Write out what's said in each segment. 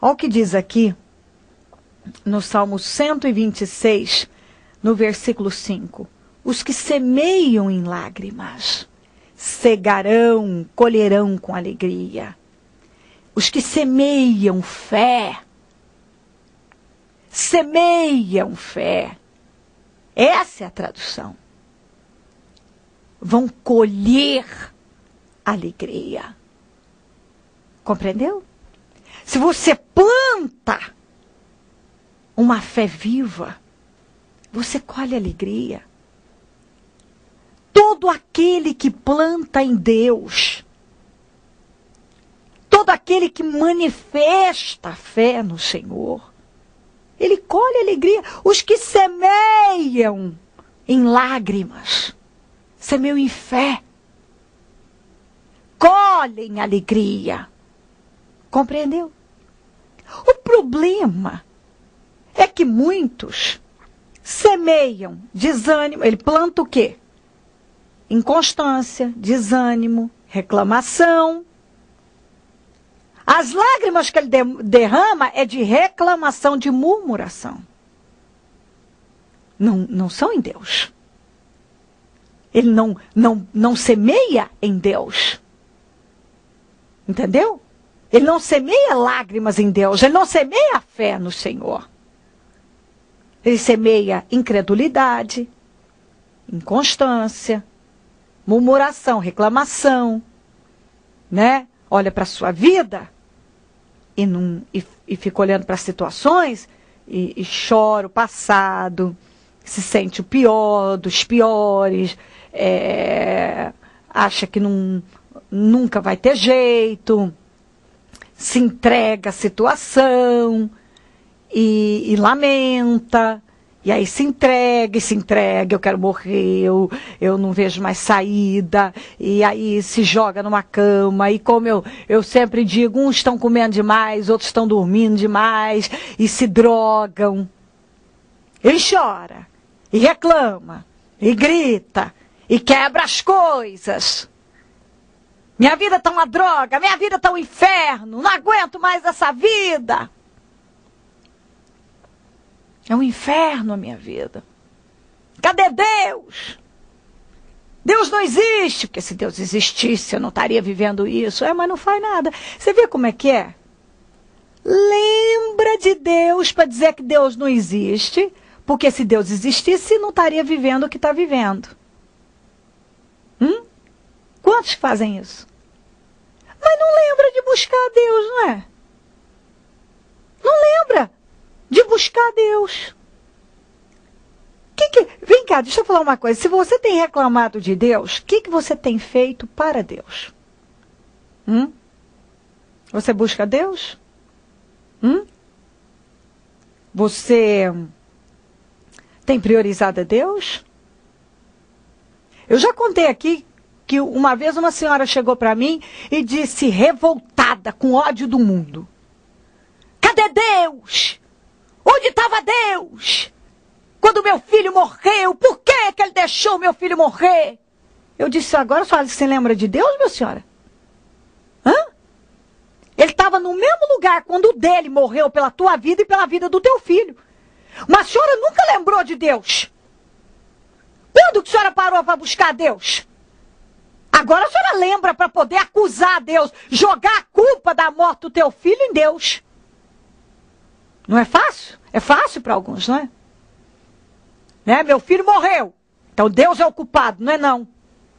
Olha o que diz aqui no Salmo 126, no versículo 5. Os que semeiam em lágrimas cegarão, colherão com alegria. Os que semeiam fé, semeiam fé. Essa é a tradução. Vão colher alegria. Compreendeu? Se você planta uma fé viva, você colhe alegria. Todo aquele que planta em Deus, todo aquele que manifesta fé no Senhor, ele colhe alegria. Os que semeiam em lágrimas, semeiam em fé, colhem alegria. Compreendeu? O problema é que muitos semeiam desânimo. Ele planta o quê? Inconstância, desânimo, reclamação. As lágrimas que ele derrama é de reclamação, de murmuração. Não, não são em Deus. Ele não, não, não semeia em Deus. Entendeu? Ele não semeia lágrimas em Deus, ele não semeia fé no Senhor. Ele semeia incredulidade, inconstância, murmuração, reclamação, né? Olha para a sua vida e, não, e, e fica olhando para as situações e, e chora o passado, se sente o pior dos piores, é, acha que não, nunca vai ter jeito, se entrega à situação e, e lamenta. E aí se entrega e se entrega, eu quero morrer, eu, eu não vejo mais saída, e aí se joga numa cama, e como eu, eu sempre digo, uns estão comendo demais, outros estão dormindo demais, e se drogam. Ele chora, e reclama, e grita, e quebra as coisas. Minha vida está uma droga, minha vida está um inferno, não aguento mais essa vida. É um inferno a minha vida. Cadê Deus? Deus não existe, porque se Deus existisse eu não estaria vivendo isso. É, mas não faz nada. Você vê como é que é? Lembra de Deus para dizer que Deus não existe, porque se Deus existisse, não estaria vivendo o que está vivendo. Hum? Quantos fazem isso? Mas não lembra de buscar a Deus, não é? Não lembra de buscar a Deus. Que que, vem cá, deixa eu falar uma coisa. Se você tem reclamado de Deus, o que, que você tem feito para Deus? Hum? Você busca Deus? Hum? Você tem priorizado a Deus? Eu já contei aqui que uma vez uma senhora chegou para mim e disse, revoltada, com ódio do mundo: Cadê Deus? Onde estava Deus? Quando meu filho morreu, por que, que ele deixou meu filho morrer? Eu disse, agora senhora se lembra de Deus, minha senhora? Hã? Ele estava no mesmo lugar quando o dele morreu pela tua vida e pela vida do teu filho. Mas a senhora nunca lembrou de Deus. Quando que a senhora parou para buscar Deus? Agora a senhora lembra para poder acusar Deus, jogar a culpa da morte do teu filho em Deus. Não é fácil? É fácil para alguns, não é? Né? Meu filho morreu. Então Deus é o culpado. Não é não.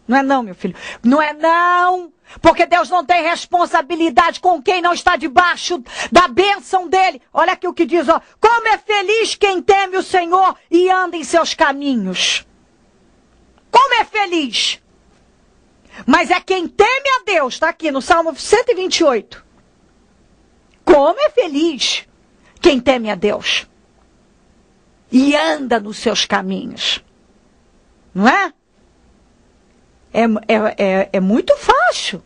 Não é não, meu filho. Não é não. Porque Deus não tem responsabilidade com quem não está debaixo da bênção dele. Olha aqui o que diz, ó. Como é feliz quem teme o Senhor e anda em seus caminhos. Como é feliz mas é quem teme a Deus, está aqui no Salmo 128. Como é feliz quem teme a Deus e anda nos seus caminhos. Não é? É, é, é, é muito fácil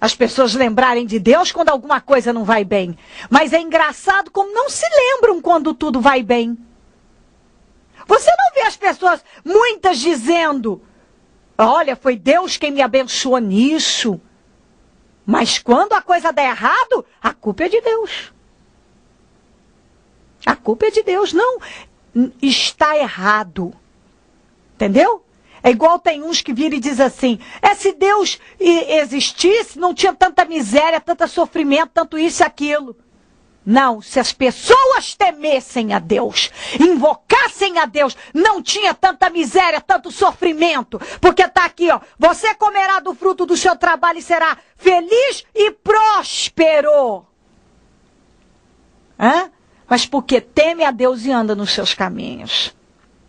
as pessoas lembrarem de Deus quando alguma coisa não vai bem. Mas é engraçado como não se lembram quando tudo vai bem. Você não vê as pessoas, muitas dizendo: Olha, foi Deus quem me abençoou nisso. Mas quando a coisa der errado, a culpa é de Deus. A culpa é de Deus. Não está errado. Entendeu? É igual tem uns que viram e diz assim: é se Deus existisse, não tinha tanta miséria, tanto sofrimento, tanto isso e aquilo. Não, se as pessoas temessem a Deus, invocassem a Deus, não tinha tanta miséria, tanto sofrimento. Porque está aqui, ó. Você comerá do fruto do seu trabalho e será feliz e próspero. Hã? Mas porque teme a Deus e anda nos seus caminhos.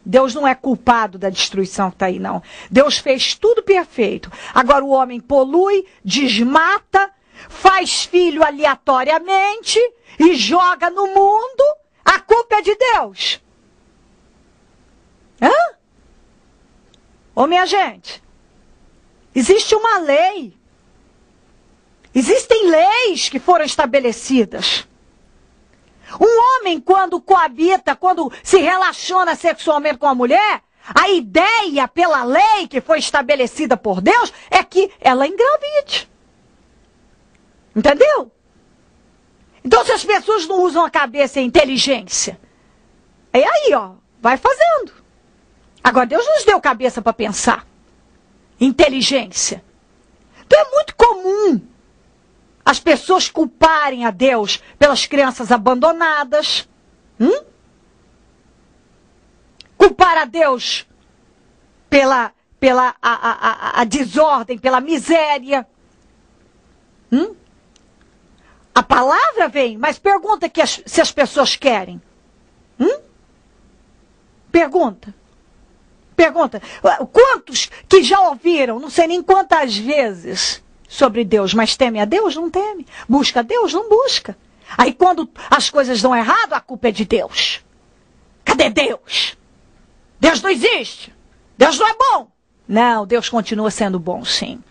Deus não é culpado da destruição que está aí, não. Deus fez tudo perfeito. Agora o homem polui, desmata, faz filho aleatoriamente e joga no mundo, a culpa é de Deus. Hã? Ô minha gente, existe uma lei. Existem leis que foram estabelecidas. Um homem, quando coabita, quando se relaciona sexualmente com a mulher, a ideia pela lei que foi estabelecida por Deus é que ela engravide. Entendeu? Então, se as pessoas não usam a cabeça e a inteligência, é aí, ó, vai fazendo. Agora, Deus nos deu cabeça para pensar, inteligência. Então, é muito comum as pessoas culparem a Deus pelas crianças abandonadas. Hum? Culpar a Deus pela, pela a, a, a, a desordem, pela miséria. Hum? A palavra vem, mas pergunta que as, se as pessoas querem. Hum? Pergunta. Pergunta. Quantos que já ouviram, não sei nem quantas vezes, sobre Deus, mas teme a Deus? Não teme. Busca a Deus? Não busca. Aí quando as coisas dão errado, a culpa é de Deus. Cadê Deus? Deus não existe. Deus não é bom. Não, Deus continua sendo bom, sim.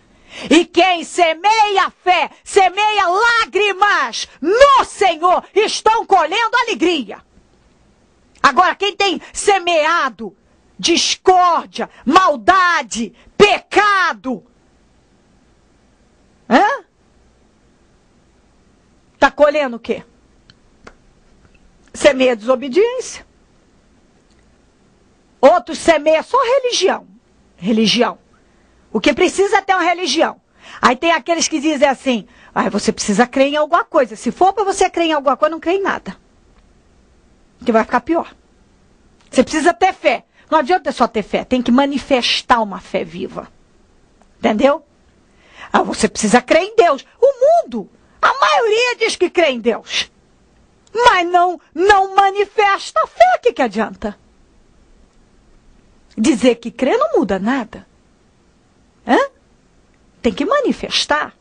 E quem semeia fé, semeia lágrimas no Senhor, estão colhendo alegria. Agora, quem tem semeado discórdia, maldade, pecado, hã? Está colhendo o quê? Semeia desobediência. Outros semeia só religião. Religião. O que precisa é ter uma religião. Aí tem aqueles que dizem assim: ah, você precisa crer em alguma coisa. Se for para você crer em alguma coisa, não crê em nada. Que vai ficar pior. Você precisa ter fé. Não adianta só ter fé, tem que manifestar uma fé viva. Entendeu? Ah, você precisa crer em Deus. O mundo, a maioria diz que crê em Deus. Mas não, não manifesta a fé. O que, que adianta? Dizer que crê não muda nada. Hã? Tem que manifestar.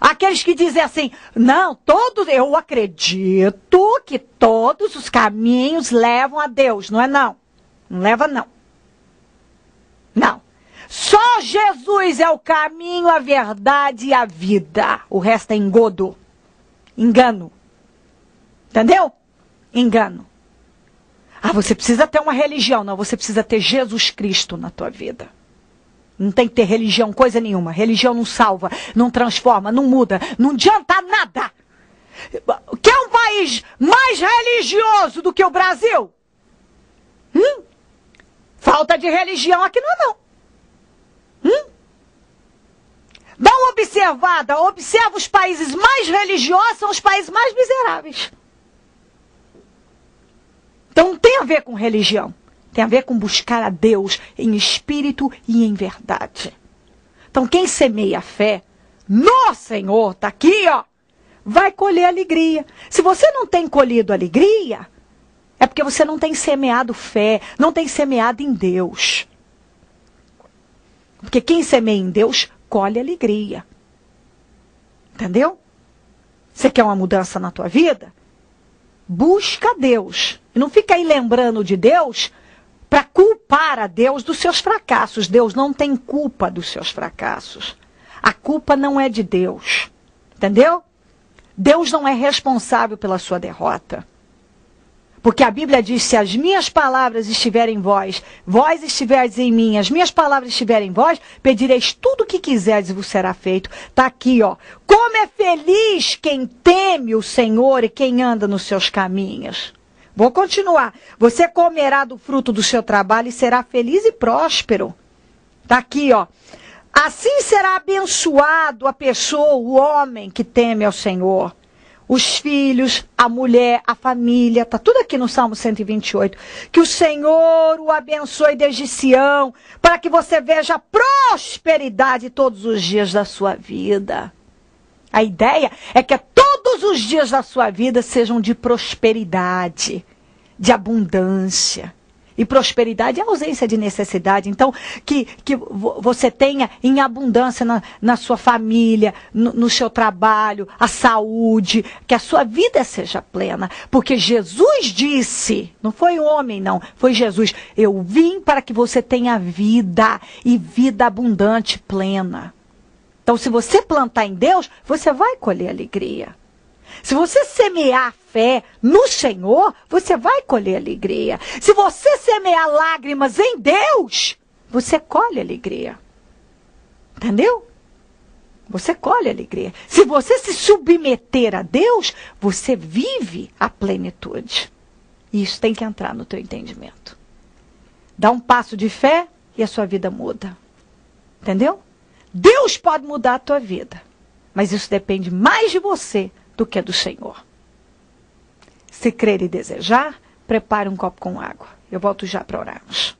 Aqueles que dizem assim, não, todos, eu acredito que todos os caminhos levam a Deus, não é não? Não leva não. Não. Só Jesus é o caminho, a verdade e a vida. O resto é engodo. Engano. Entendeu? Engano. Ah, você precisa ter uma religião. Não, você precisa ter Jesus Cristo na tua vida. Não tem que ter religião, coisa nenhuma. Religião não salva, não transforma, não muda, não adianta nada. Quer um país mais religioso do que o Brasil? Hum? Falta de religião aqui não é não. Hum? Dá uma observada, observa os países mais religiosos, são os países mais miseráveis. Então não tem a ver com religião. Tem a ver com buscar a Deus em espírito e em verdade. Então, quem semeia a fé no Senhor, está aqui, ó, vai colher alegria. Se você não tem colhido alegria, é porque você não tem semeado fé, não tem semeado em Deus. Porque quem semeia em Deus, colhe alegria. Entendeu? Você quer uma mudança na tua vida? Busca Deus. E não fica aí lembrando de Deus para culpar a Deus dos seus fracassos. Deus não tem culpa dos seus fracassos. A culpa não é de Deus. Entendeu? Deus não é responsável pela sua derrota. Porque a Bíblia diz: se as minhas palavras estiverem em vós, vós estiverdes em mim, as minhas palavras estiverem em vós, pedireis tudo o que quiserdes e vos será feito. Está aqui, ó. Como é feliz quem teme o Senhor e quem anda nos seus caminhos. Vou continuar. Você comerá do fruto do seu trabalho e será feliz e próspero. Está aqui, ó. Assim será abençoado a pessoa, o homem que teme ao Senhor os filhos, a mulher, a família, está tudo aqui no Salmo 128. Que o Senhor o abençoe desde Sião, para que você veja prosperidade todos os dias da sua vida. A ideia é que todos os dias da sua vida sejam de prosperidade, de abundância. E prosperidade é ausência de necessidade. Então, que, que você tenha em abundância na, na sua família, no, no seu trabalho, a saúde, que a sua vida seja plena. Porque Jesus disse, não foi o homem, não, foi Jesus. Eu vim para que você tenha vida e vida abundante, plena. Então, se você plantar em Deus, você vai colher alegria. Se você semear fé no Senhor, você vai colher alegria. Se você semear lágrimas em Deus, você colhe alegria. Entendeu? Você colhe alegria. Se você se submeter a Deus, você vive a plenitude. E isso tem que entrar no teu entendimento. Dá um passo de fé e a sua vida muda. Entendeu? Deus pode mudar a tua vida. Mas isso depende mais de você do que do Senhor. Se crer e desejar, prepare um copo com água. Eu volto já para orarmos.